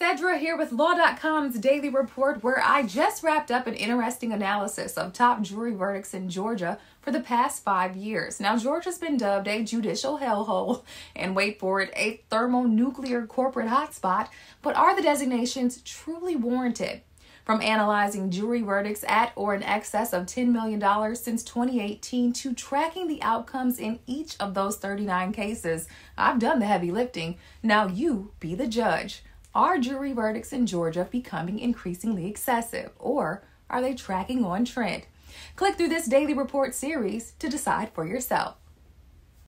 Cedra here with Law.com's daily report, where I just wrapped up an interesting analysis of top jury verdicts in Georgia for the past five years. Now, Georgia's been dubbed a judicial hellhole and wait for it, a thermonuclear corporate hotspot. But are the designations truly warranted? From analyzing jury verdicts at or in excess of $10 million since 2018 to tracking the outcomes in each of those 39 cases, I've done the heavy lifting. Now you be the judge. Are jury verdicts in Georgia becoming increasingly excessive, or are they tracking on trend? Click through this daily report series to decide for yourself.